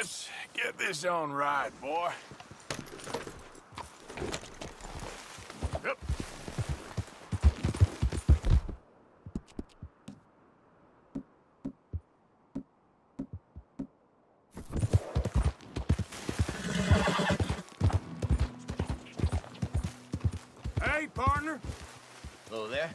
Let's get this on right, boy. Hey, partner. Hello there.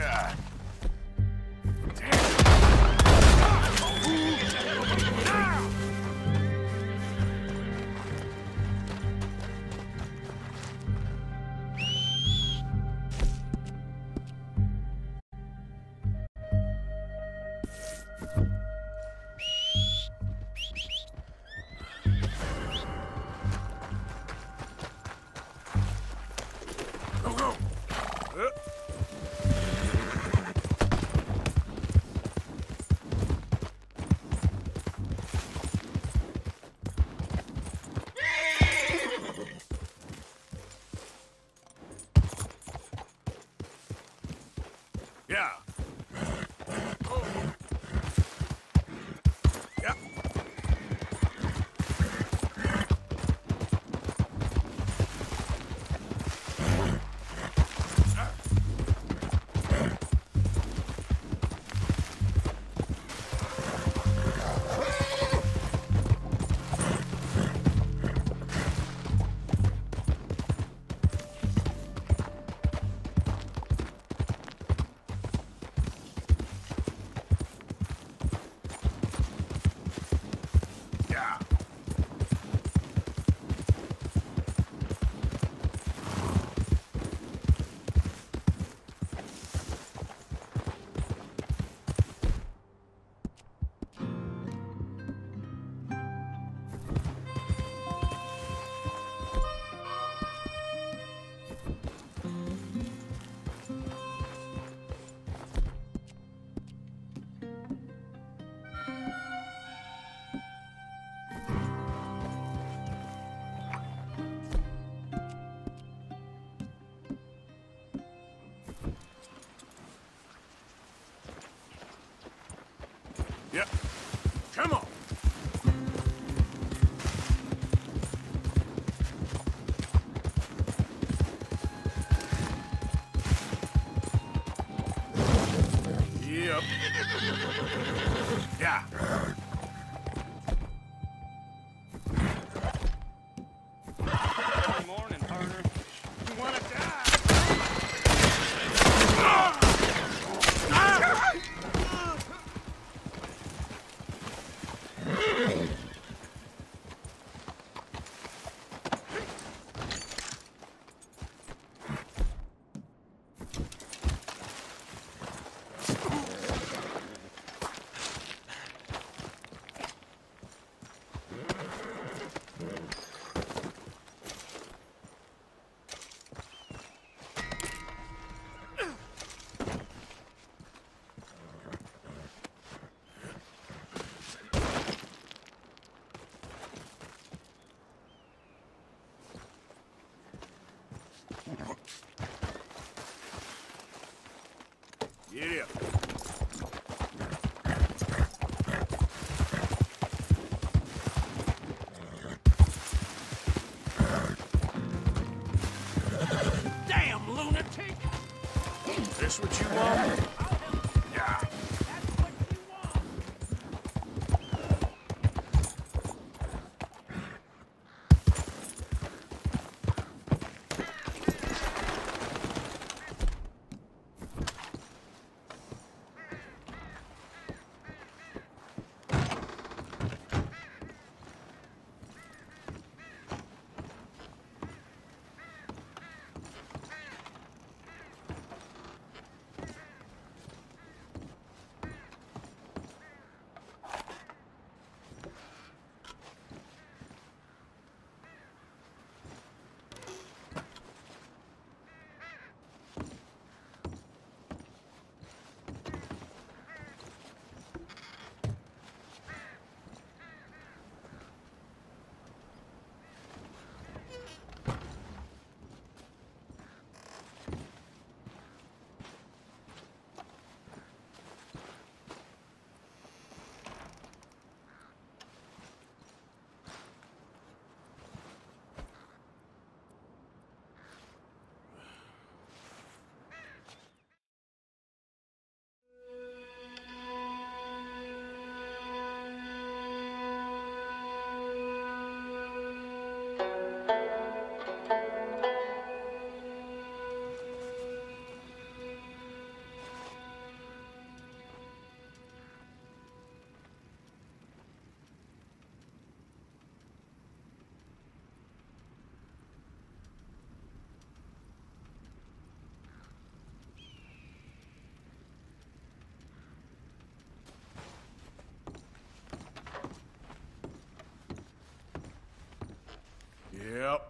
God. Go. Yeah. Damn lunatic! This what you want? Yep.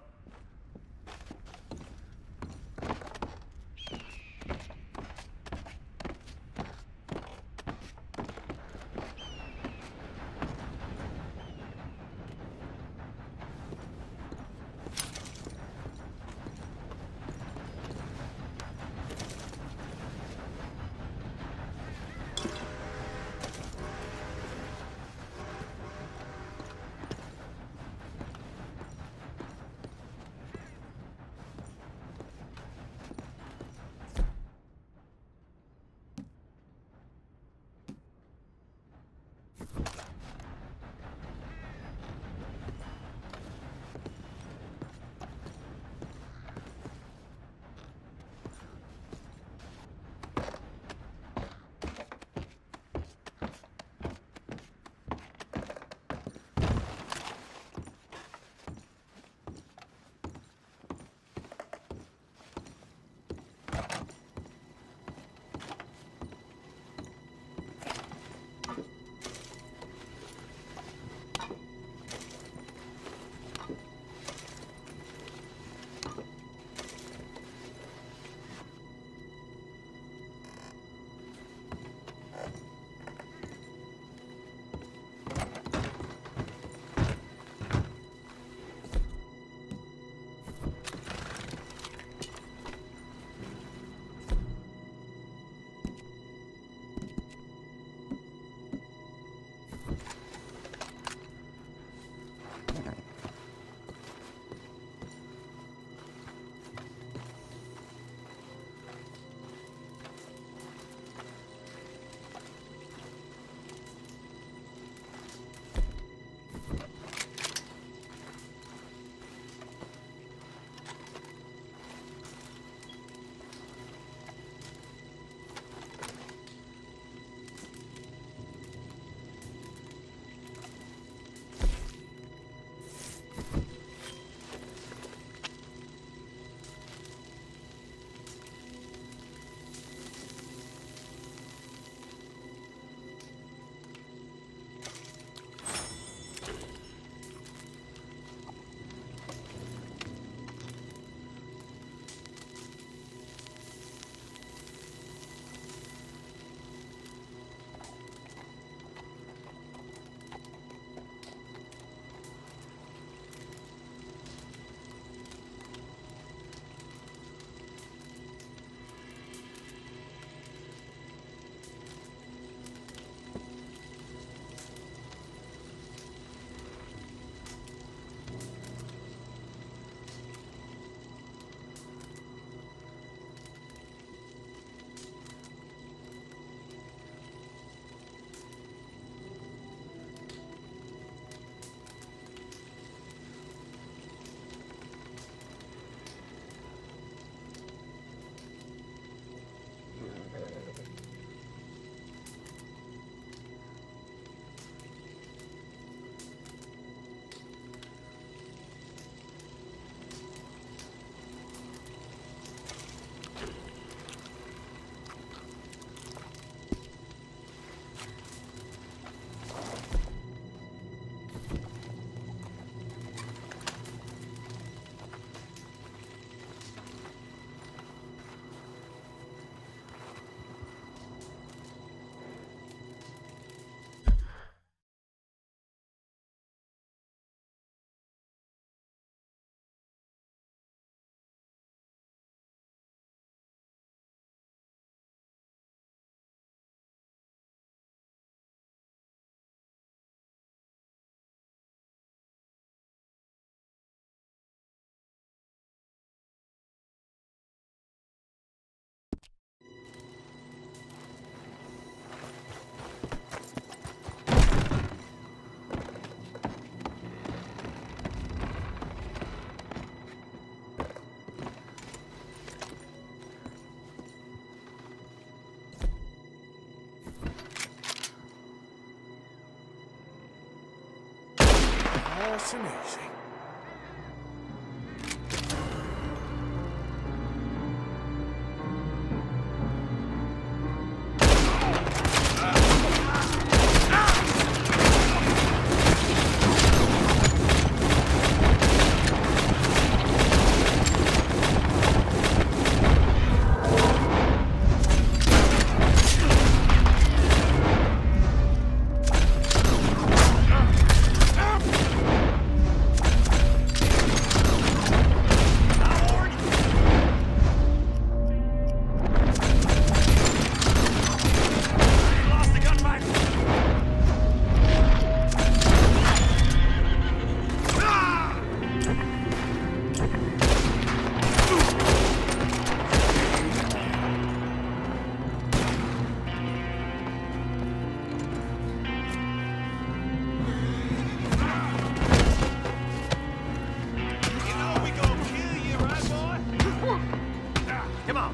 Nice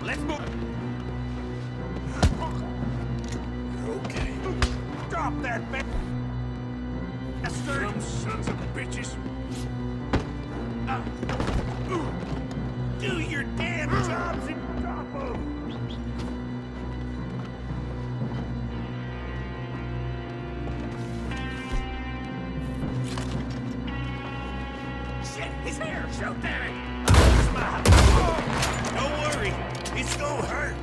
let's move. Okay. Drop that bastard! Some sons of bitches. Uh. Do your damn jobs and drop 'em! Shit, he's here! Shoot, damn it! Don't worry, it's gonna hurt.